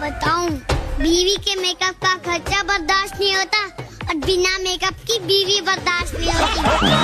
बताऊँ, बीवी के मेकअप का खर्चा बर्दाश्त नहीं होता और बिना मेकअप की बीवी बर्दाश्त नहीं होती।